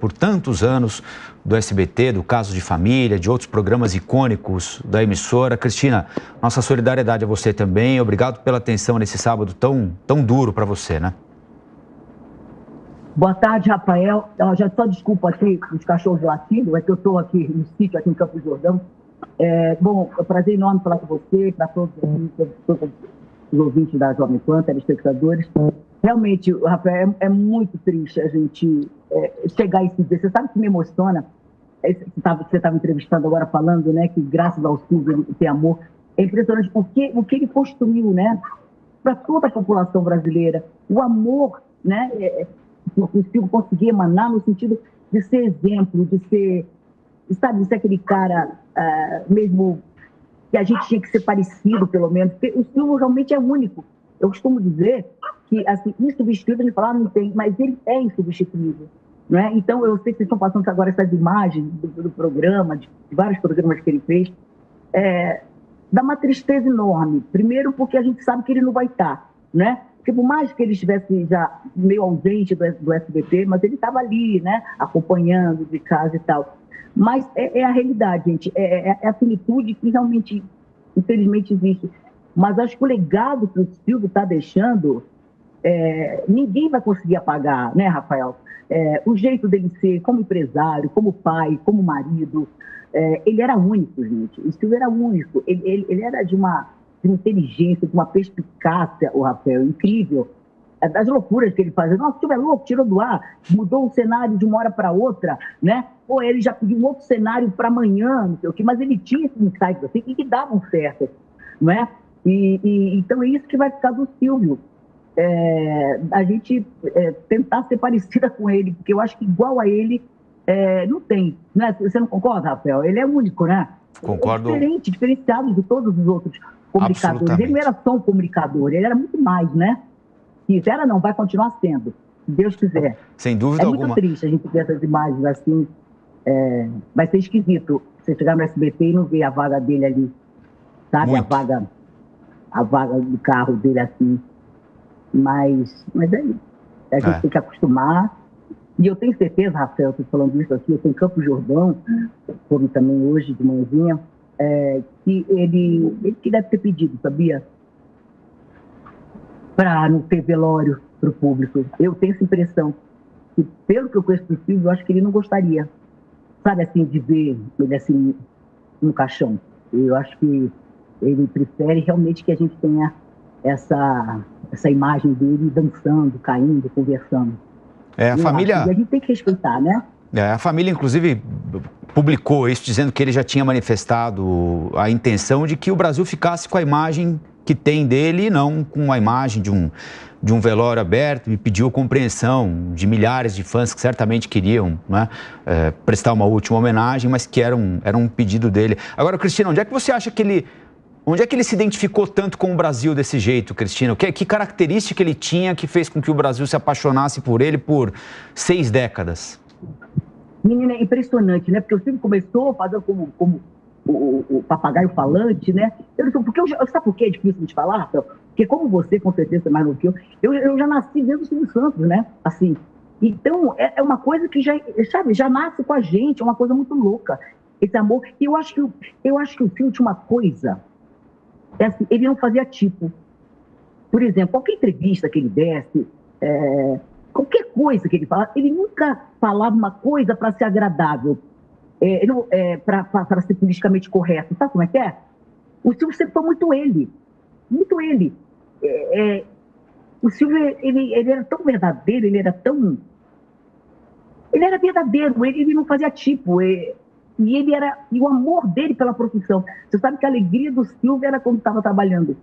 por tantos anos do SBT, do Caso de Família, de outros programas icônicos da emissora. Cristina, nossa solidariedade a você também. Obrigado pela atenção nesse sábado tão, tão duro para você, né? Boa tarde, Rafael. já só desculpa aqui os cachorros latindo, é que eu estou aqui no sítio, aqui em Campo Jordão. É, bom, é um prazer enorme falar com você, para todos, todos, os ouvintes da Jovem Pan, telespectadores. Realmente, Rafael, é, é muito triste a gente é, chegar e se dizer. Você sabe que me emociona? É, você estava entrevistando agora falando, né, que graças ao Silvio ele tem amor. É impressionante o que, o que ele construiu, né, para toda a população brasileira. O amor, né, é, é o Silvio conseguir emanar no sentido de ser exemplo, de ser, sabe, de ser aquele cara uh, mesmo que a gente tinha que ser parecido, pelo menos, o Silvio realmente é único. Eu costumo dizer que, assim, insubstituível, a gente fala, ah, não tem, mas ele é insubstituível. Não é? Então, eu sei que vocês estão passando agora essas imagens do, do programa, de, de, vários programas que ele fez, é, dá uma tristeza enorme. Primeiro, porque a gente sabe que ele não vai estar, né? Porque por mais que ele estivesse já meio ausente do, do SBT, mas ele estava ali, né? Acompanhando de casa e tal. Mas é, é a realidade, gente. É, é, é, a finitude que realmente, infelizmente, existe. Mas acho que o legado que o Silvio está deixando, é, ninguém vai conseguir apagar, né, Rafael? É, o jeito dele ser como empresário, como pai, como marido, é, ele era único, gente. O Silvio era único. Ele, ele, ele era de uma, de uma inteligência, de uma perspicácia, o Rafael, incrível. É, das loucuras que ele fazia. Nossa, Silvio é louco, tirou do ar, mudou o cenário de uma hora para outra, né? Ou ele já pediu um outro cenário para amanhã, não sei o quê, mas ele tinha esses insights assim que davam certo, não é? E, e, então é isso que vai ficar do Silvio é, a gente é, tentar ser parecida com ele, porque eu acho que igual a ele é, não tem. Né? Você não concorda, Rafael? Ele é único, né? Concordo. É diferente, diferenciado de todos os outros comunicadores. Ele não era só um comunicador, ele era muito mais, né? Isso era não, vai continuar sendo, se Deus quiser. Sem dúvida é alguma. É muito triste a gente ver essas imagens assim. É, vai ser esquisito você chegar no SBT e não ver a vaga dele ali. Sabe? Muito. A vaga, a vaga do carro dele assim. Mas, mas é isso. A gente é. tem que acostumar. E eu tenho certeza, Rafael, estou falando isso aqui, eu estou em Campo Jordão, como também hoje de manhãzinha, é, que ele, ele que deve ter pedido, sabia? Para não ter velório para o público. Eu tenho essa impressão. que pelo que eu conheço do Silvio, eu acho que ele não gostaria, sabe, assim, de ver ele assim no caixão. Eu acho que ele prefere realmente que a gente tenha essa, essa imagem dele dançando, caindo, conversando. É, a família. a gente tem que respeitar, né? É, a família, inclusive, publicou isso, dizendo que ele já tinha manifestado a intenção de que o Brasil ficasse com a imagem que tem dele e não com a imagem de um, de um velório aberto e pediu compreensão de milhares de fãs que certamente queriam né, é, prestar uma última homenagem, mas que era um, era um pedido dele. Agora, Cristina, onde é que você acha que ele Onde é que ele se identificou tanto com o Brasil desse jeito, Cristina? Que, que característica ele tinha que fez com que o Brasil se apaixonasse por ele por seis décadas? Menina, é impressionante, né? Porque o filme começou fazendo como, como o, o, papagaio falante, né? Eu, porque eu, sabe por que é difícil de falar, Rafael? Porque como você, com certeza, é mais do que eu, eu, eu já nasci vendo o Silvio Santos, né? Assim, então, é, é, uma coisa que já, sabe, já nasce com a gente, é uma coisa muito louca, esse amor. E eu acho que, eu acho que o filme tinha uma coisa ele não fazia tipo. Por exemplo, qualquer entrevista que ele desse, é, qualquer coisa que ele falasse, ele nunca falava uma coisa para ser agradável, é, é, para ser politicamente correto. Sabe como é que é? O Silvio sempre foi muito ele. Muito ele. É, é, o Silvio, ele, ele era tão verdadeiro, ele era tão. Ele era verdadeiro, ele, ele não fazia tipo. É, e ele era e o amor dele pela profissão. Você sabe que a alegria do Silvio era quando estava trabalhando.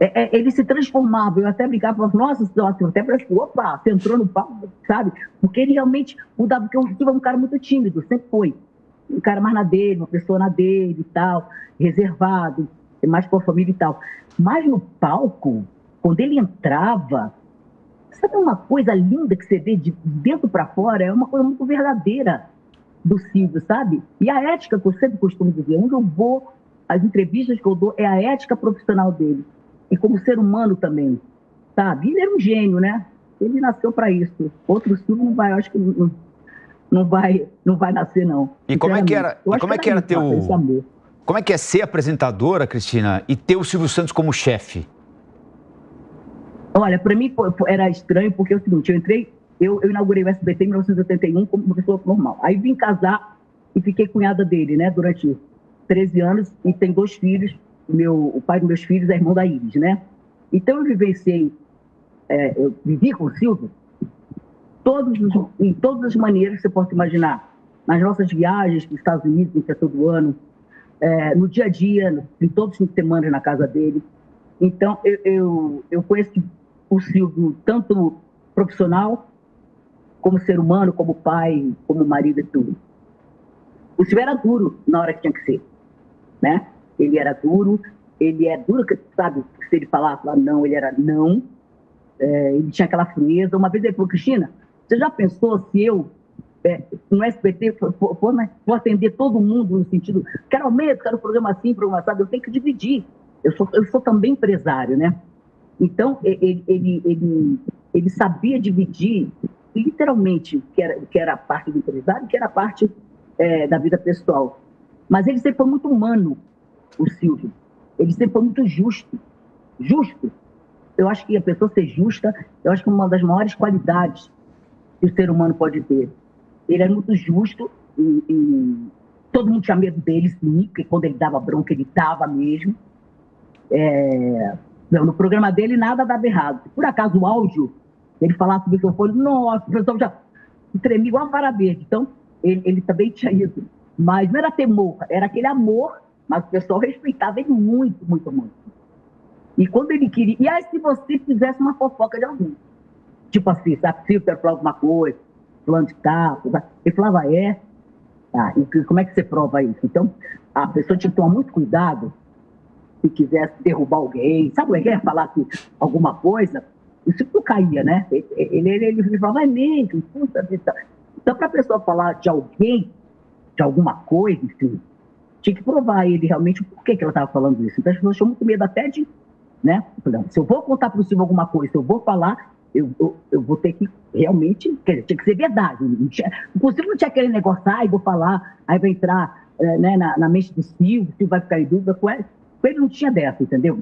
É, é, ele se transformava. Eu até brigava, falava, nossa, nossa até que, opa, você entrou no palco, sabe? Porque ele realmente mudava, porque o Silvio é um cara muito tímido, sempre foi. Um cara mais na dele, uma pessoa na dele e tal, reservado, mais com a família e tal. Mas no palco, quando ele entrava, sabe uma coisa linda que você vê de dentro para fora? É uma coisa muito verdadeira do Silvio, sabe? E a ética que eu sempre costumo dizer, onde eu vou, as entrevistas que eu dou, é a ética profissional dele. E como ser humano também, sabe? Ele era um gênio, né? ele nasceu para isso. Outro Silvio não vai, acho que não, não vai, não vai nascer não. E como é que era? como é que era, era teu? Como é que é ser apresentadora, Cristina, e ter o Silvio Santos como chefe? Olha, para mim era estranho porque é o seguinte, eu entrei, eu, eu inaugurei o SBT em 1981 como uma pessoa normal. Aí vim casar e fiquei cunhada dele, né, durante 13 anos e tem dois filhos. Meu, o pai dos meus filhos é irmão da Iris, né? Então eu vivenciei, é, eu vivi com o Silvio todos, em todas as maneiras que você possa imaginar. Nas nossas viagens para os Estados Unidos, que é todo ano, é, no dia a dia, em todos os fins de semana na casa dele. Então, eu, eu, eu conheço o Silvio tanto profissional, como ser humano, como pai, como marido e tudo. O Silvio era duro na hora que tinha que ser, né? Ele era duro, ele é duro, sabe? Se ele falasse lá não, ele era não. É, ele tinha aquela frieza. Uma vez ele falou, Cristina, você já pensou se eu, é, no SBT, né, for, atender todo mundo no sentido, quero aumento, quero programa assim, programa assado, eu tenho que dividir. Eu sou, eu sou também empresário, né? Então, ele, ele, ele, ele sabia dividir literalmente que era, que era parte do empresário, que era parte é, da vida pessoal. Mas ele sempre foi muito humano, o Silvio. Ele sempre foi muito justo. Justo. Eu acho que a pessoa ser justa, eu acho que é uma das maiores qualidades que o ser humano pode ter. Ele era muito justo e, e todo mundo tinha medo dele, sim, porque quando ele dava bronca, ele dava mesmo. É, no programa dele, nada dava errado. Por acaso o áudio, ele falasse no microfone, nossa, o pessoal já tremia igual uma vara verde. Então, ele, ele também tinha isso. Mas não era temor, era aquele amor, mas o pessoal respeitava ele muito, muito, muito. E quando ele queria. E aí, se você fizesse uma fofoca de alguém? Tipo assim, sabe, quero falar alguma coisa, plano de carro, ele falava, é. Ah, e como é que você prova isso? Então, a pessoa tinha que tomar muito cuidado se quisesse derrubar alguém, sabe o que é? Falar assim, alguma coisa, isso não caía, né? Ele, ele, ele, ele falava, é mesmo, puta. Então, para a pessoa falar de alguém, de alguma coisa, enfim, tinha que provar ele realmente o porquê que ela estava falando isso. Então, as pessoas tinham muito medo até de, né? Se eu vou contar para o Silvio alguma coisa, se eu vou falar, eu, eu, eu, vou ter que realmente, quer dizer, tinha que ser verdade. Não tinha, o não tinha aquele negócio, ah, vou falar, aí vai entrar é, né, na, na, mente do Silvio, o Silvio vai ficar em dúvida com ele. Ele não tinha dessa, entendeu?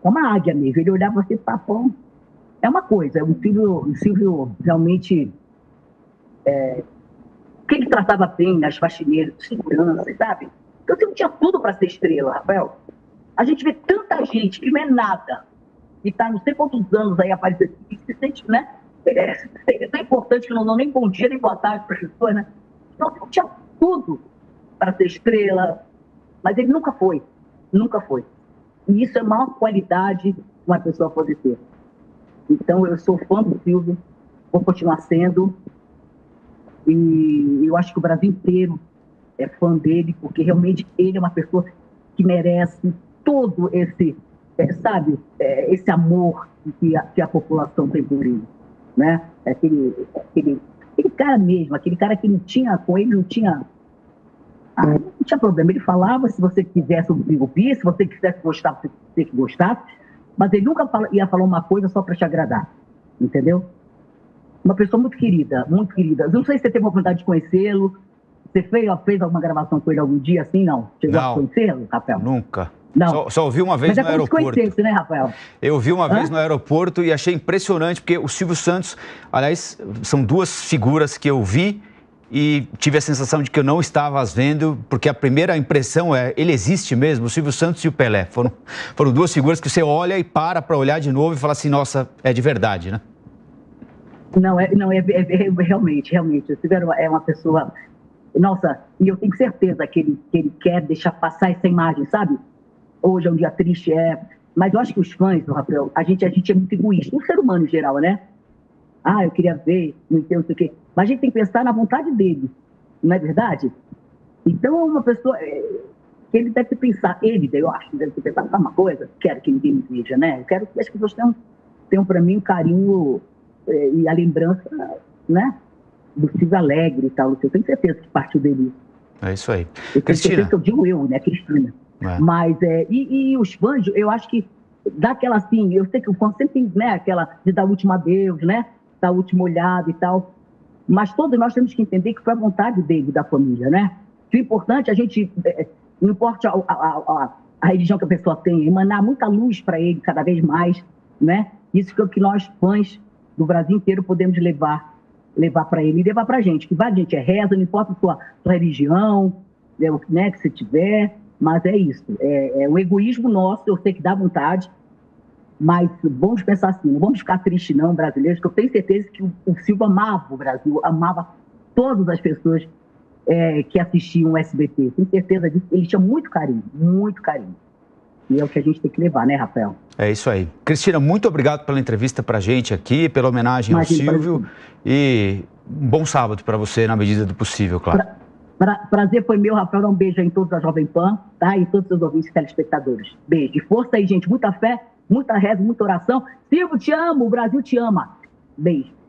Como a águia mesmo, ele olhava assim, papão. É uma coisa, o Silvio, o Silvio realmente é, que ele tratava bem as faxineiras, segurança, sabe? Então você não tinha tudo para ser estrela, Rafael. A gente vê tanta gente que não é nada, e está não sei quantos anos aí aparecendo, e se sente, né? É, é tão importante que não dão nem bom dia, nem boa tarde para as pessoas, né? Então você não tinha tudo para ser estrela, mas ele nunca foi, nunca foi. E isso é a maior qualidade que uma pessoa pode ter. Então eu sou fã do Silvio, vou continuar sendo, e eu acho que o Brasil inteiro é fã dele, porque realmente ele é uma pessoa que merece todo esse, é, sabe, é, esse amor que a, que a população tem por ele. Né? Aquele, aquele, aquele cara mesmo, aquele cara que não tinha, com ele não tinha ah, não tinha problema. Ele falava se você quisesse ouvir, se você quisesse gostar, você tinha que gostar, mas ele nunca fala, ia falar uma coisa só para te agradar, entendeu? uma pessoa muito querida, muito querida. Não sei se você teve a oportunidade de conhecê-lo. Você fez, fez alguma gravação com ele algum dia assim? Não. Chegou não, a conhecê-lo, Rafael? Nunca. Não. Só, só ouvi uma vez Mas é no aeroporto. Conhecesse, né, Rafael? Eu vi uma Hã? vez no aeroporto e achei impressionante, porque o Silvio Santos, aliás, são duas figuras que eu vi e tive a sensação de que eu não estava as vendo, porque a primeira impressão é, ele existe mesmo, o Silvio Santos e o Pelé. Foram, foram duas figuras que você olha e para para olhar de novo e fala assim, nossa, é de verdade, né? Não, é, não é, é, é realmente, realmente. O Silvio é uma pessoa. Nossa, e eu tenho certeza que ele, que ele quer deixar passar essa imagem, sabe? Hoje é um dia triste, é. Mas eu acho que os fãs, Rafael, a gente, a gente é muito egoísta, um ser humano em geral, né? Ah, eu queria ver, não entendo, não sei o quê. Mas a gente tem que pensar na vontade dele, não é verdade? Então, uma pessoa. É, que ele deve pensar, ele, eu acho, deve ter pensado, uma coisa, quero que ninguém me veja, né? Eu quero que as pessoas tenham, tenham para mim um carinho é, e a lembrança, né, do Silvio Alegre e tal, eu tenho certeza que partiu dele. É isso aí. Eu tenho certeza que eu digo eu, né, Cristina. É. Mas, é, e, e, os fãs, eu acho que daquela assim, eu sei que o fã sempre tem, né, aquela de dar última adeus, né, tá o último olhado e tal. Mas todos nós temos que entender que foi a vontade dele, da família, né? Que o importante, é a gente, é, não importa a, a, a, a, religião que a pessoa tem, emanar muita luz para ele cada vez mais, né? Isso que é o que nós, fãs do Brasil inteiro, podemos levar levar para ele e levar para a gente. Que vai, gente, é reza, não importa a sua, sua religião, é, o né, que você tiver, mas é isso. É, é, o egoísmo nosso, eu sei que dá vontade, mas vamos pensar assim, não vamos ficar tristes não, brasileiros, que eu tenho certeza que o, o Silva amava o Brasil, amava todas as pessoas é, que assistiam o SBT. Tenho certeza disso. Ele tinha muito carinho, muito carinho. E é o que a gente tem que levar, né, Rafael? É isso aí. Cristina, muito obrigado pela entrevista para a gente aqui, pela homenagem Imagina, ao Silvio. E um bom sábado para você, na medida do possível, claro. Pra, pra, prazer foi meu, Rafael. Um beijo em todos da Jovem Pan, tá? E todos os seus ouvintes e telespectadores. Beijo. E força aí, gente. Muita fé muita reza, muita oração. Silvio, te amo, o Brasil te ama. Beijo.